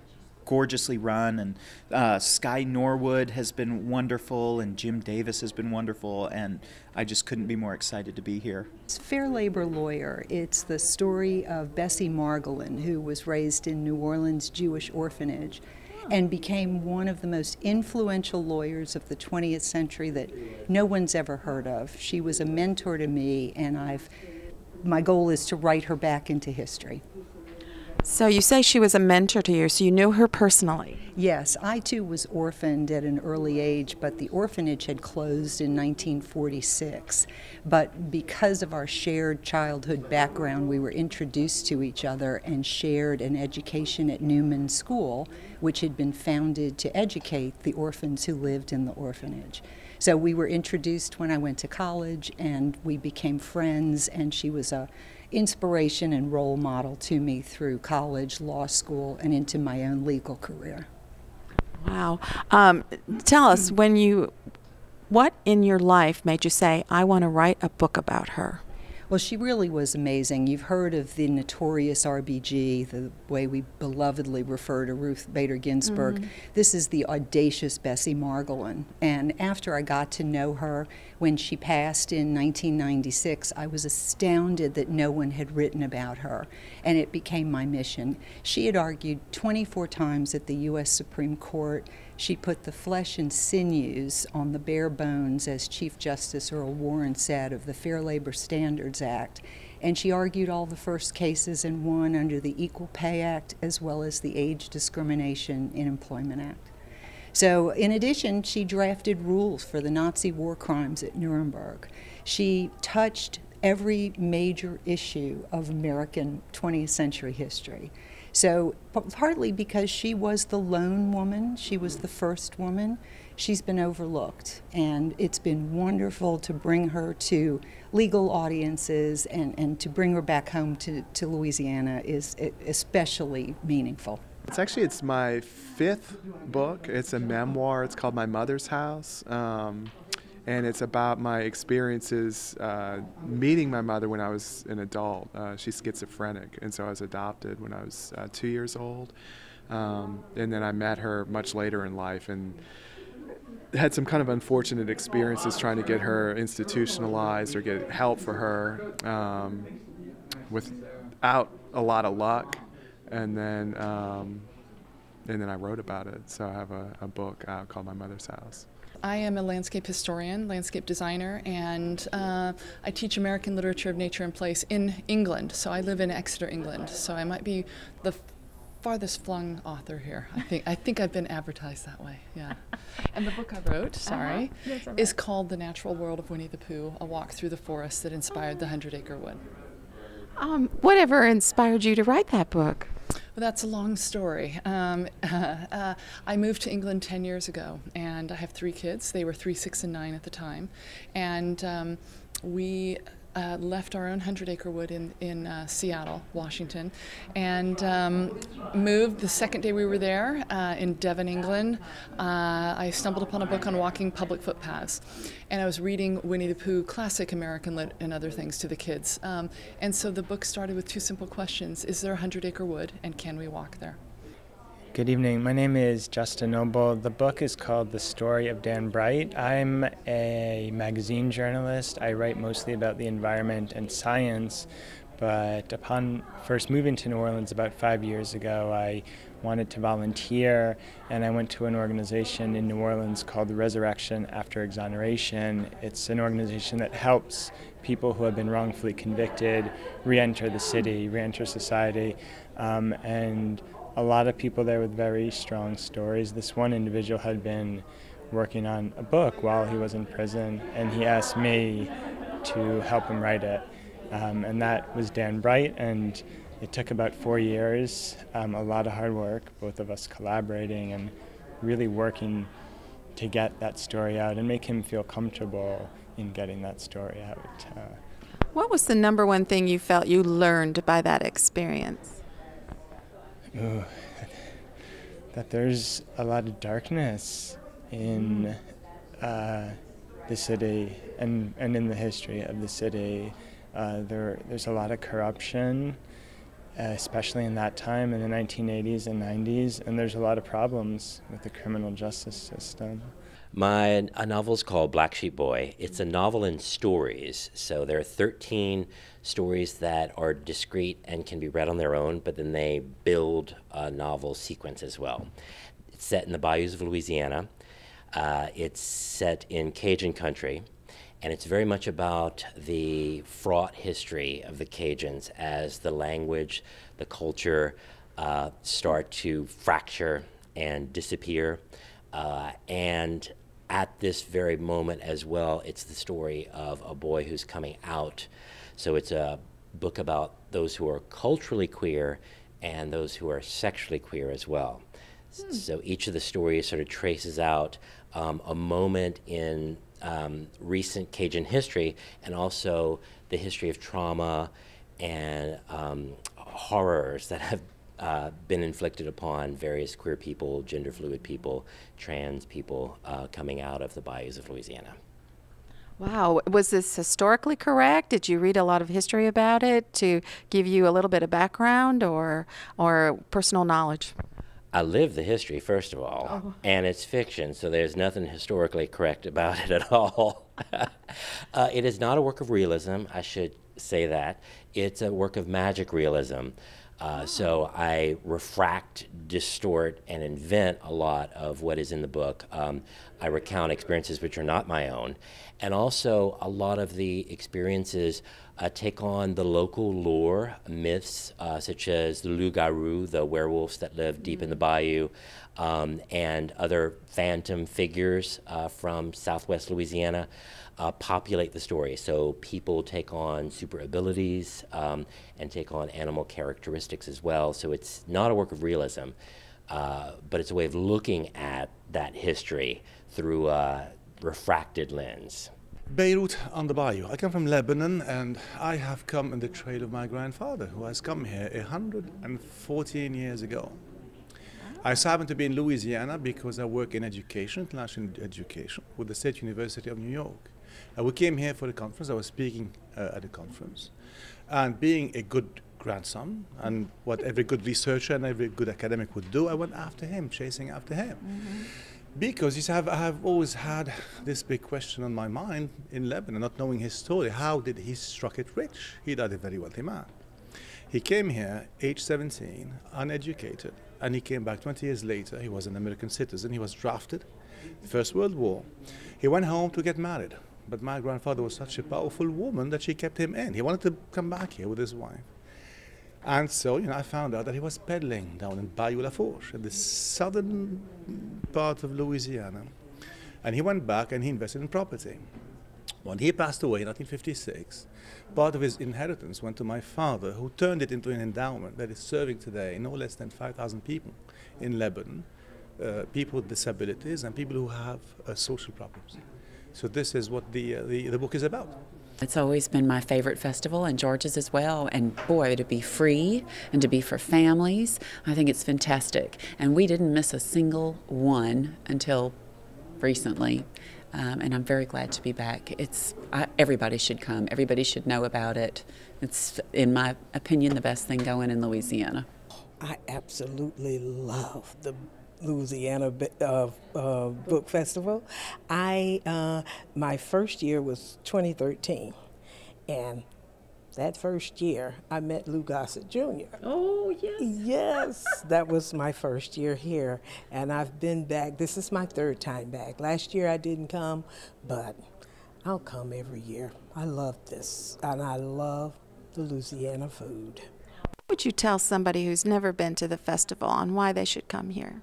gorgeously run and uh, Sky Norwood has been wonderful and Jim Davis has been wonderful and I just couldn't be more excited to be here.
It's Fair Labor Lawyer. It's the story of Bessie Margolin, who was raised in New Orleans Jewish orphanage and became one of the most influential lawyers of the 20th century that no one's ever heard of. She was a mentor to me, and I've my goal is to write her back into history.
So you say she was a mentor to you, so you knew her personally.
Yes, I too was orphaned at an early age, but the orphanage had closed in 1946. But because of our shared childhood background, we were introduced to each other and shared an education at Newman School, which had been founded to educate the orphans who lived in the orphanage. So we were introduced when I went to college, and we became friends, and she was a inspiration and role model to me through college, law school, and into my own legal career.
Wow. Um, tell us when you What in your life made you say, I want to write a book about her?
Well, she really was amazing. You've heard of the notorious RBG, the way we belovedly refer to Ruth Bader Ginsburg. Mm. This is the audacious Bessie Margolin. And after I got to know her, when she passed in 1996, I was astounded that no one had written about her, and it became my mission. She had argued 24 times at the U.S. Supreme Court. She put the flesh and sinews on the bare bones, as Chief Justice Earl Warren said, of the Fair Labor Standards Act. And she argued all the first cases and won under the Equal Pay Act as well as the Age Discrimination in Employment Act. So, in addition, she drafted rules for the Nazi war crimes at Nuremberg. She touched every major issue of American 20th century history. So, partly because she was the lone woman, she was the first woman, she's been overlooked. And it's been wonderful to bring her to legal audiences and, and to bring her back home to, to Louisiana is especially meaningful.
It's actually it's my fifth book. It's a memoir. It's called My Mother's House, um, and it's about my experiences uh, meeting my mother when I was an adult. Uh, she's schizophrenic, and so I was adopted when I was uh, two years old, um, and then I met her much later in life and had some kind of unfortunate experiences trying to get her institutionalized or get help for her um, without a lot of luck and then um, and then I wrote about it. So I have a, a book out called My Mother's House.
I am a landscape historian, landscape designer, and uh, I teach American literature of nature and place in England. So I live in Exeter, England. So I might be the farthest flung author here. I think I think I've been advertised that way. Yeah. And the book I wrote, sorry,
Uh-huh.
is called The Natural World of Winnie the Pooh: A Walk Through the Forest that inspired the Hundred Acre Wood.
Um, whatever inspired you to write that book?
Well, that's a long story. Um, uh, I moved to England 10 years ago, and I have three kids. They were three, six, and nine at the time. And um, we uh, left our own 100 acre wood in, in uh, Seattle, Washington, and um, moved the second day we were there uh, in Devon, England. Uh, I stumbled upon a book on walking public footpaths, and I was reading Winnie the Pooh, classic American lit, and other things to the kids. Um, and so the book started with two simple questions Is there a 100 acre wood, and can we walk there?
Good evening. My name is Justin Noble. The book is called The Story of Dan Bright. I'm a magazine journalist. I write mostly about the environment and science, but upon first moving to New Orleans about five years ago, I wanted to volunteer and I went to an organization in New Orleans called the Resurrection After Exoneration. It's an organization that helps people who have been wrongfully convicted re enter the city, re enter society. Um, and a lot of people there with very strong stories. This one individual had been working on a book while he was in prison, and he asked me to help him write it. Um, and that was Dan Bright, and it took about four years, um, a lot of hard work, both of us collaborating and really working to get that story out and make him feel comfortable in getting that story out. Uh,
What was the number one thing you felt you learned by that experience?
Ooh, that there's a lot of darkness in uh, the city and, and in the history of the city. Uh, there, there's a lot of corruption, especially in that time in the 1980s and 90s, and there's a lot of problems with the criminal justice system.
My a novel is called Black Sheep Boy. It's a novel in stories. So there are 13 stories that are discrete and can be read on their own, but then they build a novel sequence as well. It's set in the bayous of Louisiana. Uh, it's set in Cajun country, and it's very much about the fraught history of the Cajuns as the language, the culture uh, start to fracture and disappear. Uh, and at this very moment as well, it's the story of a boy who's coming out. So it's a book about those who are culturally queer and those who are sexually queer as well. So each of the stories sort of traces out um, a moment in um, recent Cajun history and also the history of trauma and um, horrors that have uh, been inflicted upon various queer people, gender fluid people, trans people uh, coming out of the bayous of Louisiana.
Wow. Was this historically correct? Did you read a lot of history about it to give you a little bit of background or, or personal knowledge?
I live the history, first of all,
Oh.
and it's fiction, so there's nothing historically correct about it at all. uh, it is not a work of realism, I should say that. It's a work of magic realism. Uh, so I refract, distort, and invent a lot of what is in the book. Um, I recount experiences which are not my own. And also, a lot of the experiences uh, take on the local lore, myths, uh, such as the loup-garou, the werewolves that live deep in the bayou, um, and other phantom figures uh, from southwest Louisiana. Uh, populate the story. So people take on super abilities um, and take on animal characteristics as well. So it's not a work of realism, uh, but it's a way of looking at that history through a refracted lens.
Beirut on the bayou. I come from Lebanon and I have come in the trail of my grandfather who has come here 114 years ago. I so happen to be in Louisiana because I work in education, international education, with the State University of New York. And we came here for the conference. I was speaking uh, at the conference. And being a good grandson and what every good researcher and every good academic would do, I went after him, chasing after him. Because you see, I've, I've always had this big question on my mind in Lebanon, not knowing his story. How did he struck it rich? He died a very wealthy man. He came here, age 17, uneducated, and he came back 20 years later. He was an American citizen. He was drafted, First World War. He went home to get married, but my grandfather was such a powerful woman that she kept him in. He wanted to come back here with his wife. And so, you know, I found out that he was peddling down in Bayou Lafourche, in the southern part of Louisiana. And he went back and he invested in property. When he passed away in 1956, part of his inheritance went to my father, who turned it into an endowment that is serving today no less than 5,000 people in Lebanon, uh, people with disabilities and people who have uh, social problems. So this is what the, uh, the, the book is about.
It's always been my favorite festival, and George's as well. And boy, to be free and to be for families, I think it's fantastic. And we didn't miss a single one until recently. Um, and I'm very glad to be back. It's I, everybody should come. Everybody should know about it. It's, in my opinion, the best thing going in Louisiana.
I absolutely love the Louisiana uh, uh, Book Festival. I uh, my first year was 2013, and that first year I met Lou Gossett Jr.
Oh, yes.
Yes, that was my first year here, and I've been back. This is my third time back. Last year I didn't come, but I'll come every year. I love this, and I love the Louisiana food.
What would you tell somebody who's never been to the festival on why they should come here?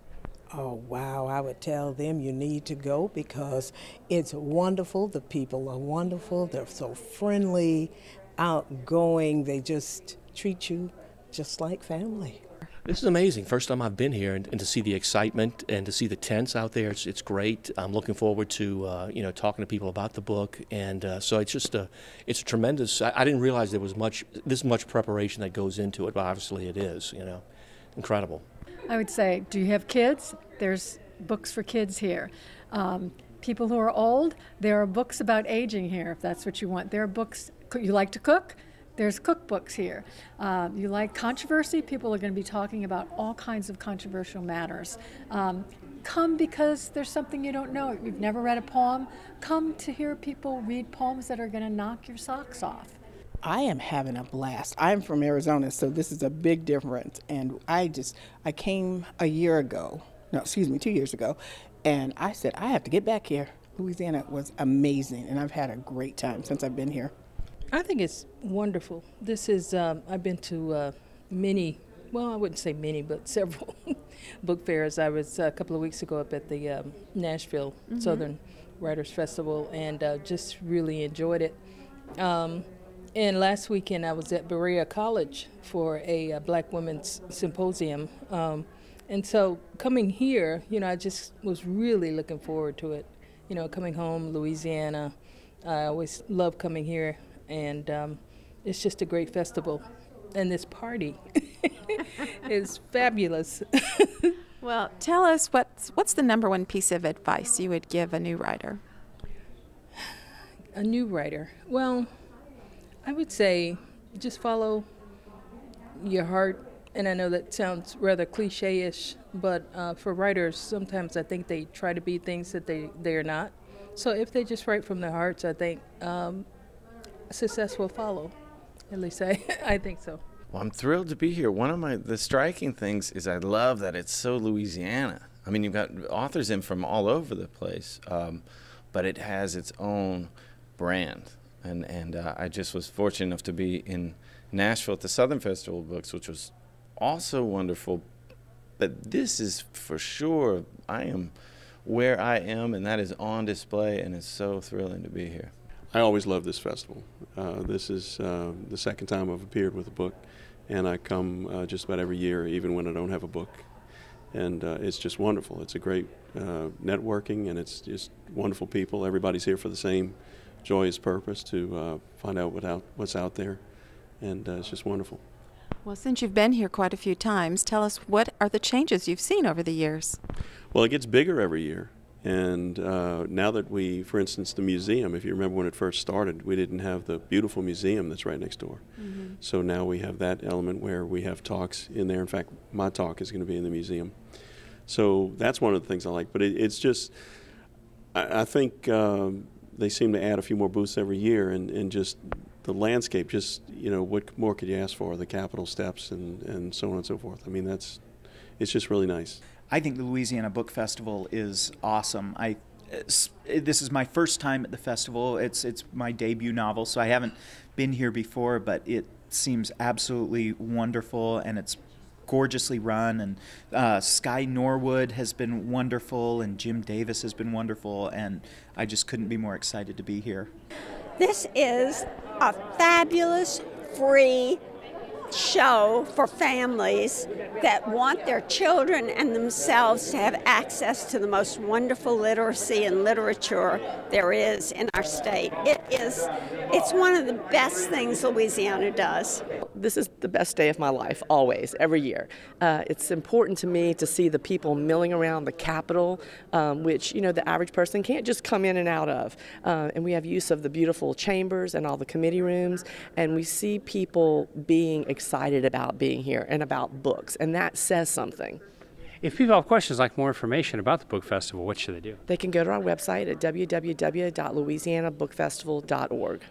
Oh, wow. I would tell them you need to go because it's wonderful. The people are wonderful. They're so friendly, outgoing. They just treat you just like family.
This is amazing. First time I've been here, and, and to see the excitement and to see the tents out there, it's, it's great. I'm looking forward to uh, you know talking to people about the book, and uh, so it's just a it's a tremendous. I, I didn't realize there was much this much preparation that goes into it, but obviously it is. You know, incredible.
I would say, do you have kids? There's books for kids here. Um, people who are old, there are books about aging here, if that's what you want. There are books, you like to cook? There's cookbooks here. Um, you like controversy? People are going to be talking about all kinds of controversial matters. Um, come because there's something you don't know. You've never read a poem. Come to hear people read poems that are going to knock your socks off.
I am having a blast. I'm from Arizona, so this is a big difference. And I just, I came a year ago, no, excuse me, two years ago, and I said, I have to get back here. Louisiana was amazing, and I've had a great time since I've been here.
I think it's wonderful. This is, um, I've been to uh, many, well, I wouldn't say many, but several book fairs. I was uh, a couple of weeks ago up at the um, Nashville
Mhm.
Southern Writers Festival and uh, just really enjoyed it. Um, and last weekend I was at Berea College for a, uh Black Women's Symposium. Um, and so coming here, you know, I just was really looking forward to it. You know, coming home, Louisiana. I always love coming here, and um, it's just a great festival. and this party is fabulous.
Well, tell us what's what's the number one piece of advice you would give a new writer?
A new writer. Well, I would say just follow your heart. And I know that sounds rather cliche ish, but uh, for writers, sometimes I think they try to be things that they, they're not. So if they just write from their hearts, I think um, success will follow. At least I, I think so.
Well, I'm thrilled to be here. One of my the striking things is I love that it's so Louisiana. I mean, you've got authors in from all over the place, um, but it has its own brand. And and uh, I just was fortunate enough to be in Nashville at the Southern Festival of Books, which was also wonderful. But this is for sure. I am where I am, and that is on display, and it's so thrilling to be here.
I always love this festival. Uh, this is uh, the second time I've appeared with a book, and I come uh, just about every year, even when I don't have a book. And uh, it's just wonderful. It's a great uh, networking, and it's just wonderful people. Everybody's here for the same joyous purpose to uh, find out what out, what's out there, and it's just wonderful.
Well, since you've been here quite a few times, tell us what are the changes you've seen over the years?
Well, it gets bigger every year. And uh, now that we, for instance, the museum, if you remember when it first started, we didn't have the beautiful museum that's right next door. Mm-hmm. So now we have that element where we have talks in there. In fact, my talk is going to be in the museum. So that's one of the things I like. But it, it's just, I, I think um, they seem to add a few more booths every year and, and just the landscape, just, you know, what more could you ask for? The Capitol steps and, and so on and so forth. I mean, that's, it's just really nice.
I think the Louisiana Book Festival is awesome. I this is my first time at the festival. It's it's my debut novel, so I haven't been here before, but it seems absolutely wonderful and it's gorgeously run. And uh, Sky Norwood has been wonderful, and Jim Davis has been wonderful, and I just couldn't be more excited to be here.
This is a fabulous free show for families that want their children and themselves to have access to the most wonderful literacy and literature there is in our state. It is it's one of the best things Louisiana does.
This is the best day of my life, always, every year. Uh, it's important to me to see the people milling around the Capitol, um, which you know the average person can't just come in and out of. Uh, and we have use of the beautiful chambers and all the committee rooms, and we see people being excited about being here and about books, and that says something.
If people have questions like more information about the book festival, what should they do?
They can go to our website at www.louisianabookfestival.org.